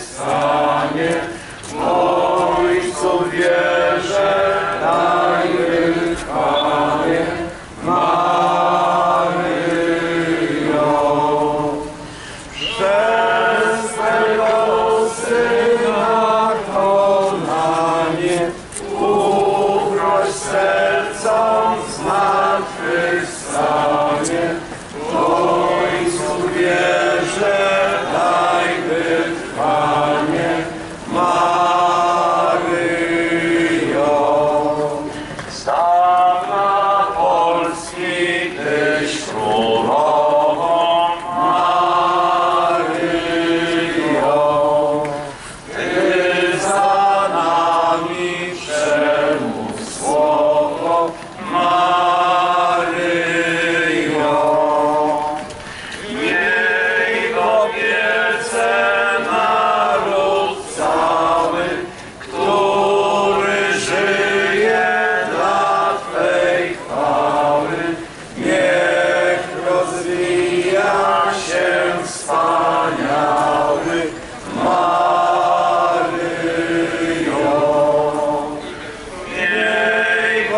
stanie. Ojcu wierzę, dajmy Panie, Maryjo. Przez Twego Syna to na nie zmartwychwstanie. ロー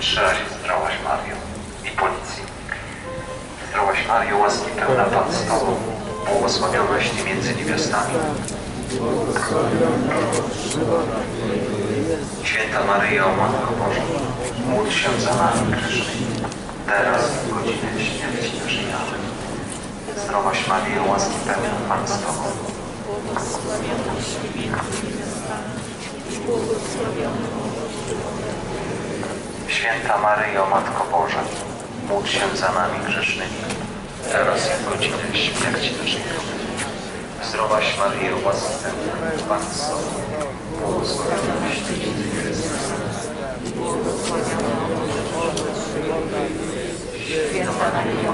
Trzeba się zdrowaś, Mario. I policji. Zdrowaś, Mario, łaski pełna Pan z Tobą. Błogosławionaś Ty między niewiastami. Święta Maryjo, Matko Boża, módl się za nami grzesznymi, teraz w godzinę śmierci naszej. Amen. Zdrowaś Maryjo, łaski pełna Pan z Tobą. Błogosławionaś Ty między niewiastami i Święta Maryjo, Matko Boża, módl się za nami grzesznymi, teraz i w godzinę śmierci naszej. Zdrowaś Maryjo, łaski Pan z Tobą, błogosławionaś Ty niewiastami. Święta Maryjo.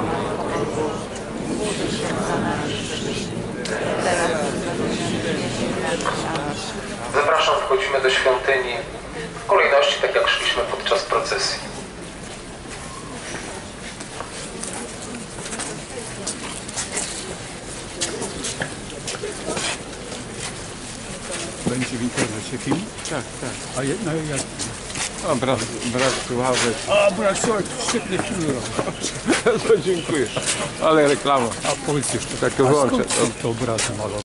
Zapraszam, wchodzimy do świątyni w kolejności, tak jak szliśmy podczas procesji. Będzie w internecie film? Tak, tak. A je, no jak? O, brat, brat Sławek. A, brak słuchaj, świetnie film robi. To dziękuję. Ale reklama. A powiedz jeszcze, Tak to włączę. to obrazem malował?